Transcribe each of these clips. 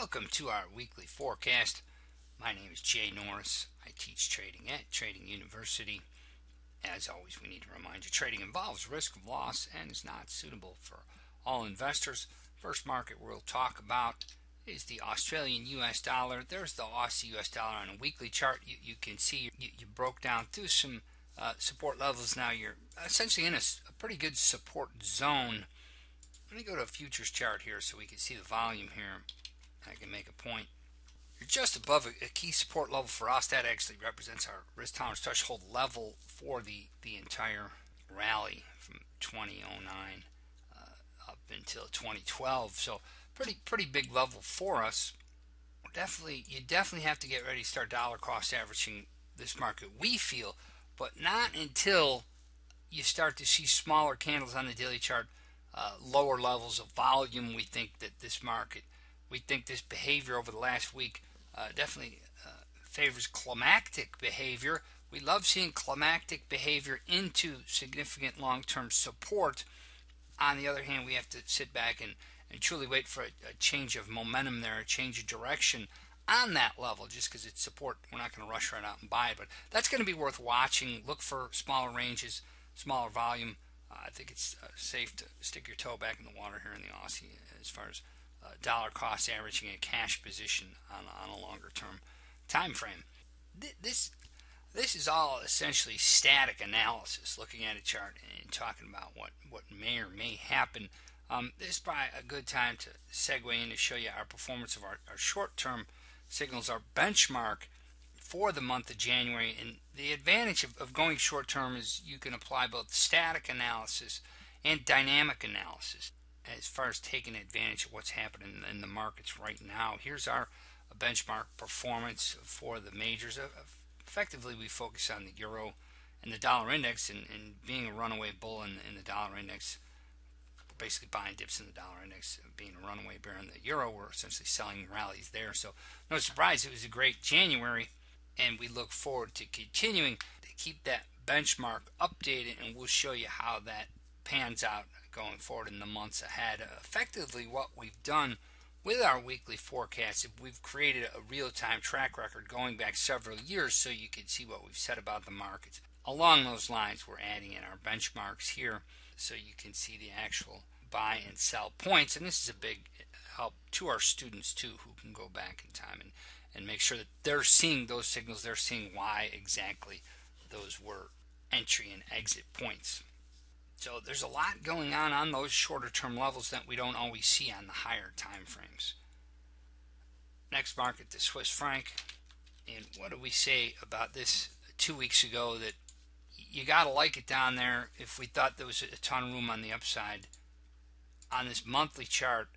Welcome to our weekly forecast. My name is Jay Norris. I teach trading at Trading University. As always, we need to remind you trading involves risk of loss and is not suitable for all investors. First market we'll talk about is the Australian US dollar. There's the Aussie US dollar on a weekly chart. You, you can see you, you broke down through some uh, support levels. Now you're essentially in a, a pretty good support zone. Let me go to a futures chart here so we can see the volume here. I can make a point. You're just above a, a key support level for us. That actually represents our risk tolerance threshold level for the, the entire rally from 2009 uh, up until 2012. So pretty pretty big level for us. Definitely, you definitely have to get ready to start dollar cost averaging this market. We feel, but not until you start to see smaller candles on the daily chart, uh, lower levels of volume. We think that this market, we think this behavior over the last week uh, definitely uh, favors climactic behavior. We love seeing climactic behavior into significant long-term support. On the other hand, we have to sit back and, and truly wait for a, a change of momentum there, a change of direction on that level just because it's support. We're not going to rush right out and buy it, but that's going to be worth watching. Look for smaller ranges, smaller volume. Uh, I think it's uh, safe to stick your toe back in the water here in the Aussie as far as dollar cost averaging a cash position on, on a longer term time frame. This this is all essentially static analysis, looking at a chart and talking about what, what may or may happen. Um, this is probably a good time to segue in to show you our performance of our, our short term signals, our benchmark for the month of January. And the advantage of, of going short term is you can apply both static analysis and dynamic analysis as far as taking advantage of what's happening in the markets right now. Here's our benchmark performance for the majors. Effectively, we focus on the euro and the dollar index, and, and being a runaway bull in, in the dollar index, basically buying dips in the dollar index, being a runaway bear in the euro, we're essentially selling rallies there. So, no surprise, it was a great January, and we look forward to continuing to keep that benchmark updated, and we'll show you how that pans out going forward in the months ahead. Effectively, what we've done with our weekly forecast, if we've created a real-time track record going back several years so you can see what we've said about the markets. Along those lines, we're adding in our benchmarks here so you can see the actual buy and sell points. And this is a big help to our students too who can go back in time and, and make sure that they're seeing those signals, they're seeing why exactly those were entry and exit points. So there's a lot going on on those shorter term levels that we don't always see on the higher time frames. Next market, the Swiss franc. And what do we say about this two weeks ago that you got to like it down there if we thought there was a ton of room on the upside on this monthly chart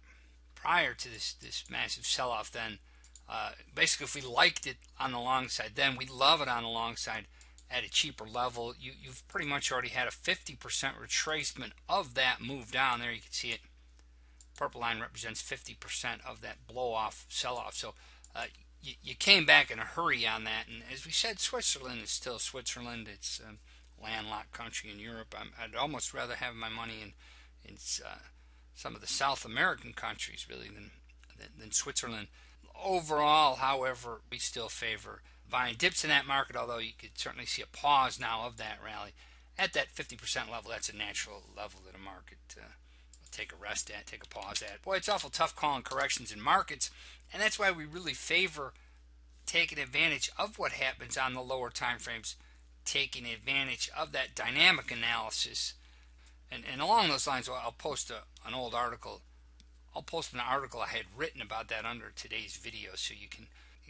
prior to this this massive sell-off then uh, basically if we liked it on the long side then we love it on the long side at a cheaper level, you, you've pretty much already had a 50% retracement of that move down there. You can see it. Purple line represents 50% of that blow off, sell off. So uh, you, you, came back in a hurry on that. And as we said, Switzerland is still Switzerland. It's a landlocked country in Europe. i would almost rather have my money in, in uh, some of the South American countries, really, than, than, than Switzerland. Overall, however, we still favor buying dips in that market, although you could certainly see a pause now of that rally at that 50% level. That's a natural level that a market uh, will take a rest at, take a pause at. Boy, it's awful tough calling corrections in markets, and that's why we really favor taking advantage of what happens on the lower time frames, taking advantage of that dynamic analysis. And, and along those lines, I'll post a, an old article. I'll post an article I had written about that under today's video so you can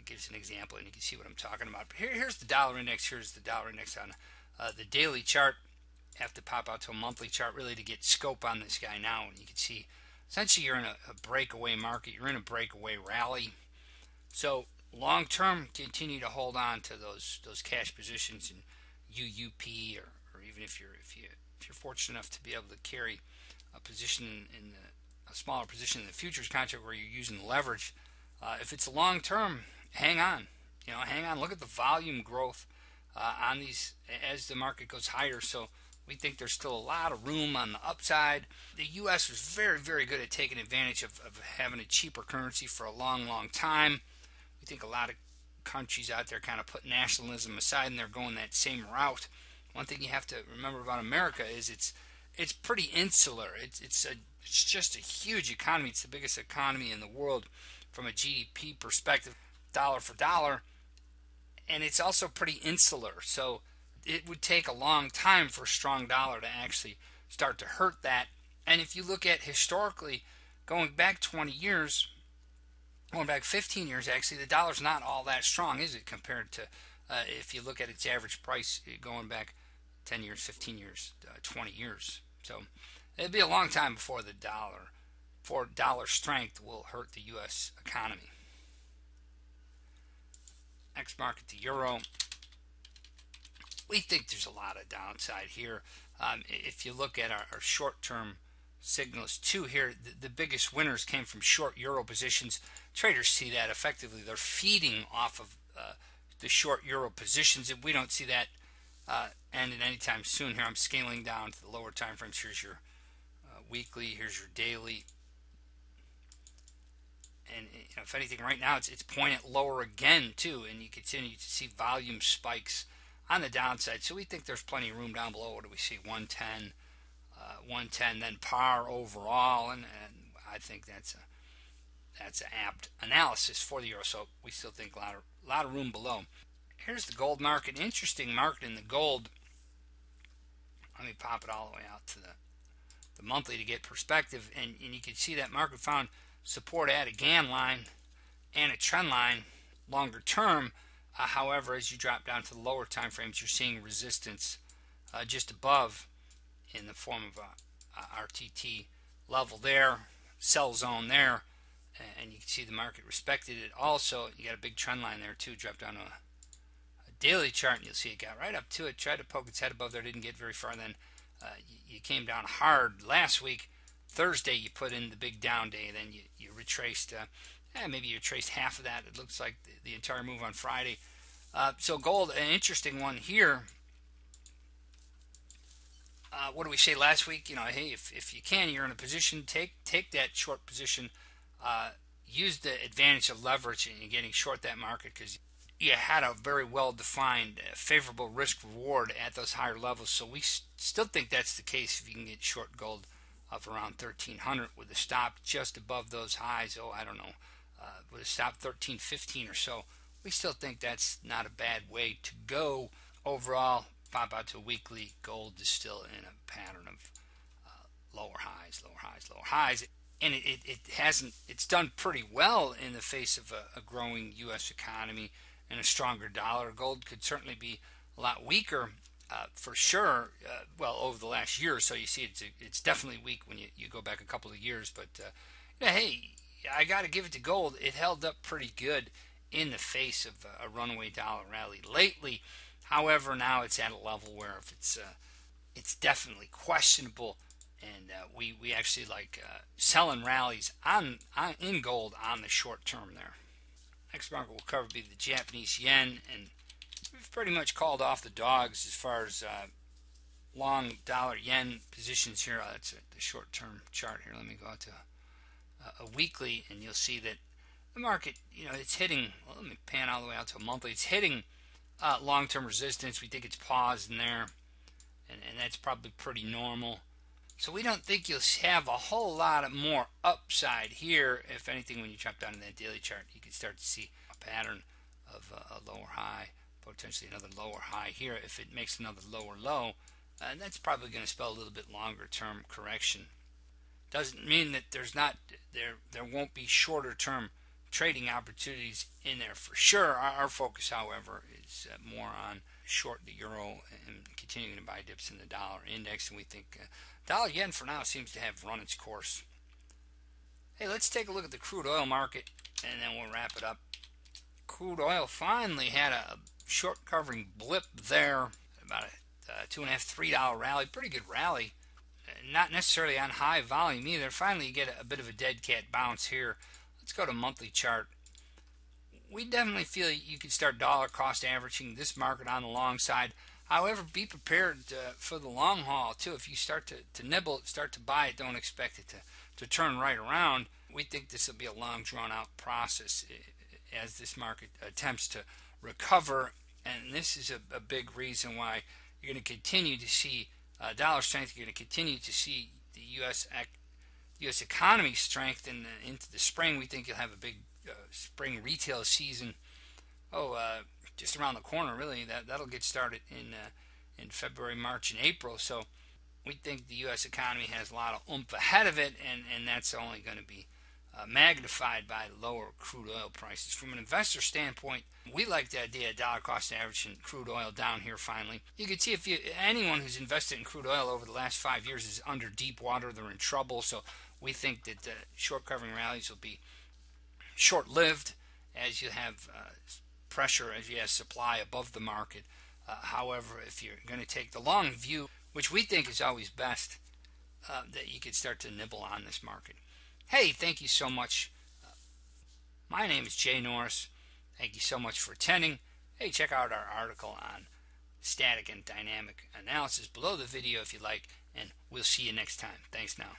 gives an example and you can see what I'm talking about. But here, here's the dollar index. Here's the dollar index on uh, the daily chart. Have to pop out to a monthly chart really to get scope on this guy now. And you can see essentially you're in a, a breakaway market. You're in a breakaway rally. So long term, continue to hold on to those those cash positions in UUP or, or even if you're if you if you're fortunate enough to be able to carry a position in the a smaller position in the futures contract where you're using leverage. Uh, if it's a long term, hang on. You know, hang on. Look at the volume growth uh, on these as the market goes higher. So We think there's still a lot of room on the upside. The U.S. was very, very good at taking advantage of, of having a cheaper currency for a long, long time. We think a lot of countries out there kind of put nationalism aside and they're going that same route. One thing you have to remember about America is it's it's pretty insular. It's it's a it's just a huge economy. It's the biggest economy in the world from a GDP perspective, dollar for dollar, and it's also pretty insular. So it would take a long time for a strong dollar to actually start to hurt that. And if you look at historically, going back 20 years, going back 15 years, actually, the dollar's not all that strong, is it, compared to uh, if you look at its average price uh, going back 10 years, 15 years, uh, 20 years. So it'd be a long time before the dollar, for dollar strength, will hurt the U.S. economy. Next market, the euro we think there's a lot of downside here. Um, if you look at our, our short-term signals too here, the, the, biggest winners came from short euro positions. Traders see that effectively. They're feeding off of uh, the short euro positions, and we don't see that uh, anytime soon. Here I'm scaling down to the lower time frames. Here's your uh, weekly. Here's your daily. And you know, if anything, right now it's it's pointed lower again too, and you continue to see volume spikes on the downside. So we think there's plenty of room down below. What do we see? 110, uh, 110, then par overall, and, and I think that's a that's an apt analysis for the euro. So we still think a lot of lot of room below. Here's the gold market. Interesting market in the gold. Let me pop it all the way out to the the monthly to get perspective, and, and you can see that market found support at a Gann line and a trend line longer term. Uh, however, as you drop down to the lower time frames, you're seeing resistance uh, just above in the form of a, a, RTT level there, sell zone there, and you can see the market respected it. Also, you got a big trend line there too. Drop down to a, a daily chart, and you'll see it got right up to it. Tried to poke its head above there, didn't get very far. Then uh, you, you, came down hard last week. Thursday, you put in the big down day. Then you, you retraced. Uh, eh, maybe you traced half of that. It looks like the, the entire move on Friday. Uh, so gold, an interesting one here. Uh, what do we say last week? You know, hey, if, if you can, you're in a position, take take that short position. Uh, use the advantage of leverage and getting short that market because you had a very well defined uh, favorable risk reward at those higher levels. So we st still think that's the case if you can get short gold of around 1300 with a stop just above those highs. Oh, I don't know uh, would have stopped 13, 15 or so. We still think that's not a bad way to go. Overall, pop out to weekly, gold is still in a pattern of uh, lower highs, lower highs, lower highs. And it, it, it, hasn't, it's done pretty well in the face of a, a growing U.S. economy and a stronger dollar. Gold could certainly be a lot weaker uh, for sure. Uh, well, over the last year or so, you see it's it's definitely weak when you, you go back a couple of years. But uh, yeah, hey, I got to give it to gold. It held up pretty good in the face of a runaway dollar rally lately. However, now it's at a level where if it's uh, it's definitely questionable, and uh, we we actually like uh, selling rallies on, on in gold on the short term there. Next market we'll cover be the Japanese yen, and we've pretty much called off the dogs as far as uh, long dollar yen positions here. Uh, that's the short term chart here. Let me go out to a weekly, and you'll see that the market, you know, it's hitting. Well, let me pan all the way out to a monthly. It's hitting uh, long-term resistance. We think it's paused in there, and, and that's probably pretty normal. So we don't think you'll have a whole lot of more upside here. If anything, when you jump down to that daily chart, you can start to see a pattern of uh, a lower high, potentially another lower high here. If it makes another lower low, and uh, that's probably going to spell a little bit longer term correction doesn't mean that there's not there there won't be shorter term trading opportunities in there for sure. Our, our focus, however, is uh, more on short the euro and continuing to buy dips in the dollar index, and we think uh, dollar yen for now seems to have run its course. Hey, let's take a look at the crude oil market, and then we'll wrap it up. Crude oil finally had a short covering blip there, about a uh, two and a half, three dollar rally, pretty good rally not necessarily on high volume either. Finally, you get a, a bit of a dead cat bounce here. Let's go to monthly chart. We definitely feel you could start dollar cost averaging this market on the long side. However, be prepared uh, for the long haul too. If you start to, to nibble, start to buy it, don't expect it to, to turn right around. We think this will be a long, drawn out process uh, as this market attempts to recover. And this is a, a big reason why you're going to continue to see uh, dollar strength. You're going to continue to see the U.S. U.S. economy strengthen into the spring. We think you'll have a big uh, spring retail season. Oh, uh, just around the corner, really. That that'll get started in uh, in February, March, and April. So we think the U.S. economy has a lot of oomph ahead of it, and and that's only going to be uh, magnified by lower crude oil prices. From an investor standpoint, we like the idea of dollar cost average and crude oil down here finally. You can see if you anyone who's invested in crude oil over the last five years is under deep water, they're in trouble. So we think that the short covering rallies will be short lived as you have uh, pressure, as you have supply above the market. Uh, however, if you're going to take the long view, which we think is always best, uh, that you could start to nibble on this market. Hey, thank you so much. My name is Jay Norris. Thank you so much for attending. Hey, check out our article on static and dynamic analysis below the video if you like, and we'll see you next time. Thanks now.